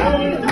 Hallelujah.